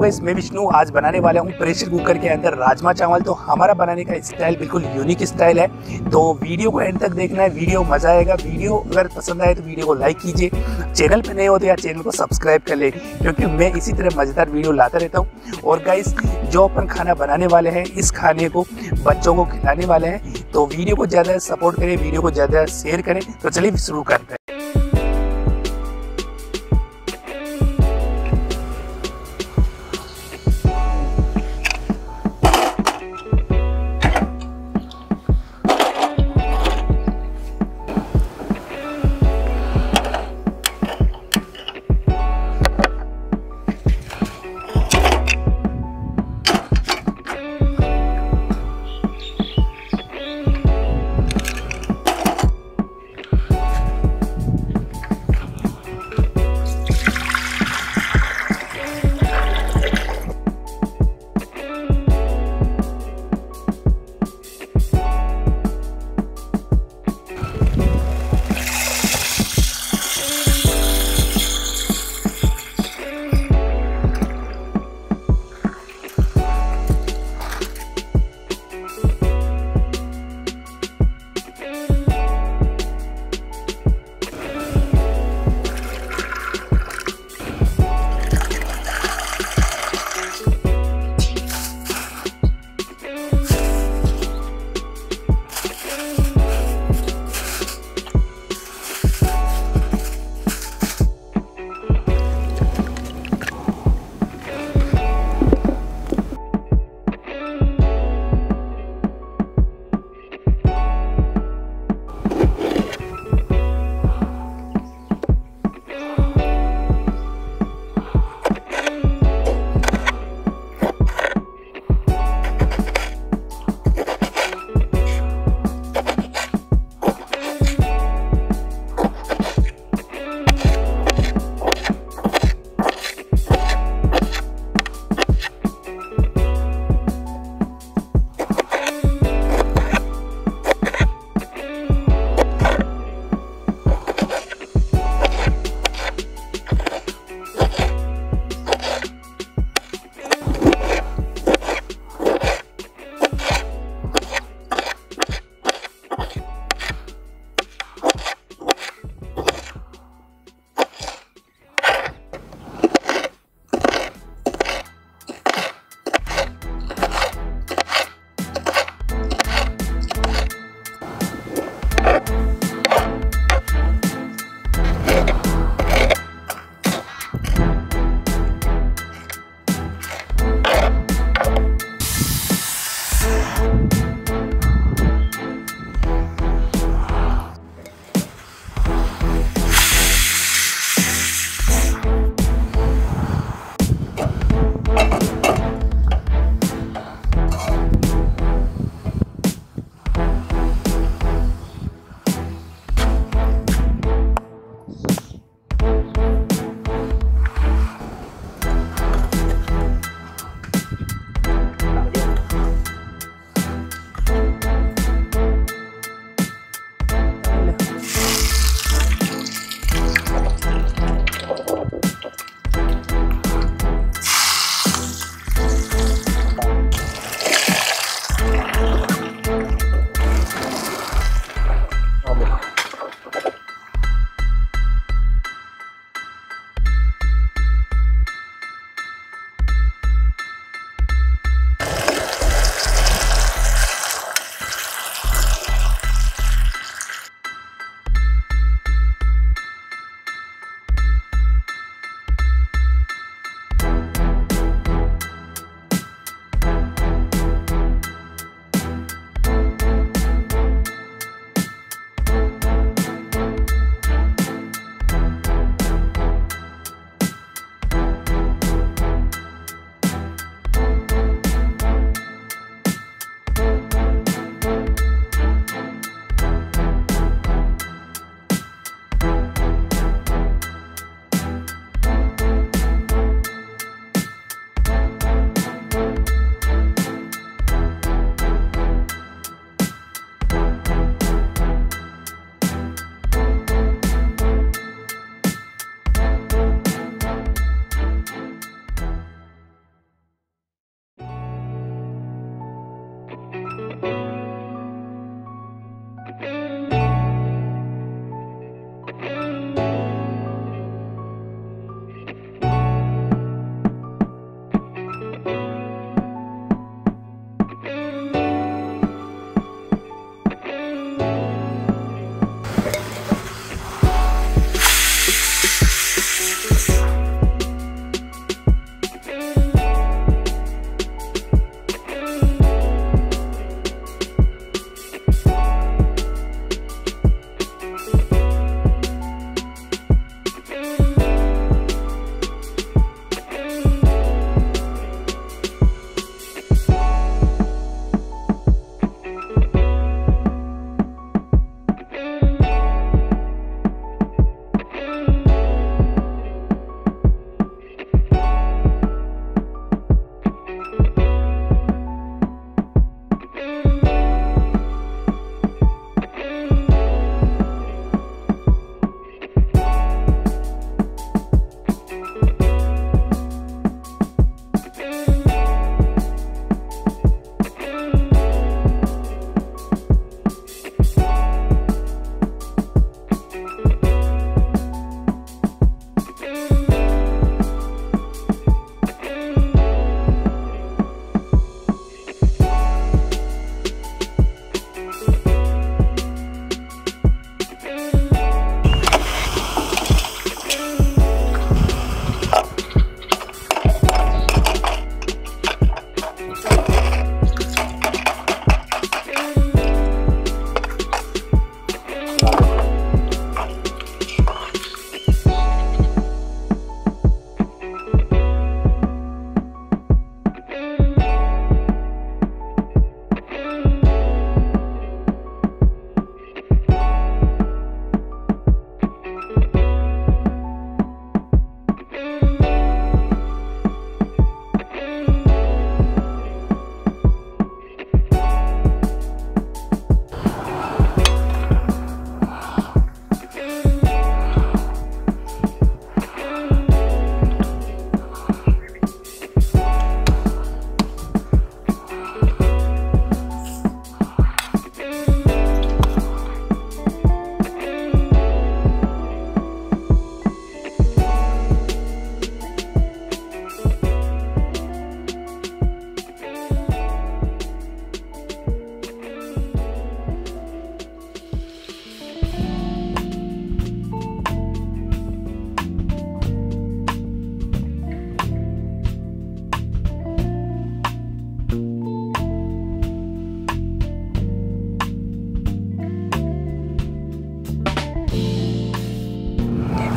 Guys मैं विष्णु आज बनाने वाला हूँ प्रेशर कुकर के अंदर राजमा चावल। तो हमारा बनाने का स्टाइल बिल्कुल यूनिक स्टाइल है। तो वीडियो को एंड तक देखना है, वीडियो मज़ा आएगा। वीडियो अगर पसंद आए तो वीडियो को लाइक कीजिए। चैनल पे नए होते या चैनल को सब्सक्राइब कर ले, क्योंकि मैं इसी तरह मज़ेदार वीडियो लाता रहता हूँ। और गाइस जो अपन खाना बनाने वाले हैं, इस खाने को बच्चों को खिलाने वाले हैं तो वीडियो को ज़्यादा सपोर्ट करें, वीडियो को ज़्यादा शेयर करें। तो चलिए शुरू करते हैं।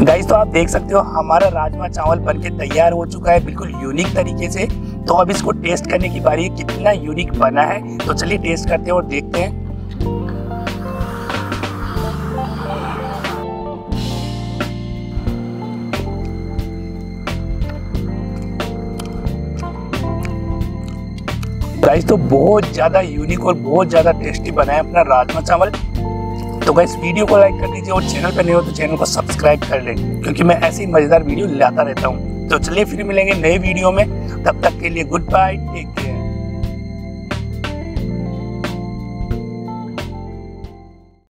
गाइस तो आप देख सकते हो, हमारा राजमा चावल बनके तैयार हो चुका है बिल्कुल यूनिक तरीके से। तो अब इसको टेस्ट करने की बारी है, कितना यूनिक बना है। तो चलिए टेस्ट करते हैं और देखते हैं। गाइस तो बहुत ज़्यादा यूनिक और बहुत ज़्यादा टेस्टी बना है अपना राजमा चावल। तो गैस वीडियो को लाइक कर दीजिए और चैनल पर नहीं हो तो चैनल को सब्सक्राइब कर ले, क्योंकि मैं ऐसी मज़ेदार वीडियो लाता रहता हूँ। तो चलिए फिर मिलेंगे नए वीडियो में। तब तक के लिए गुड बाय टेक केयर